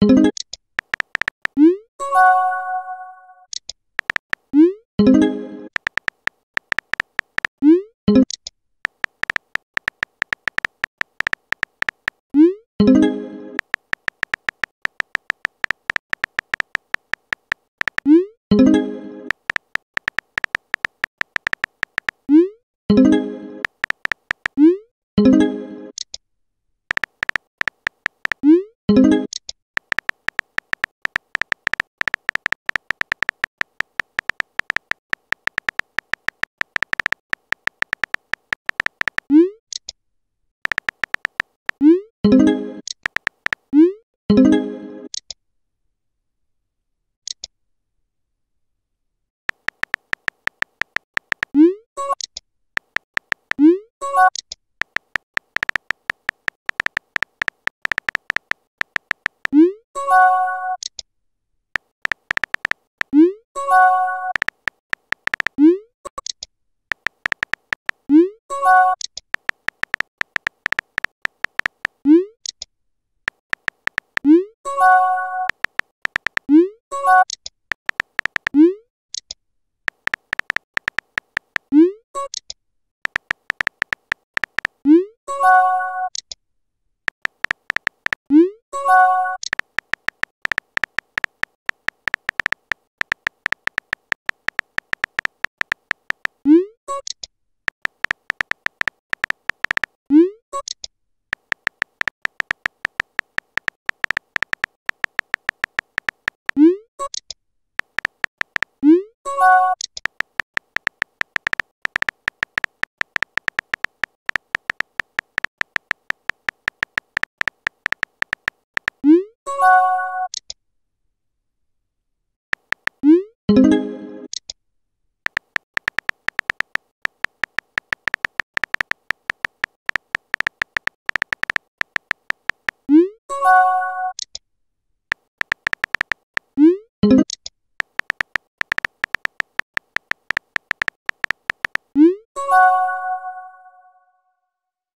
you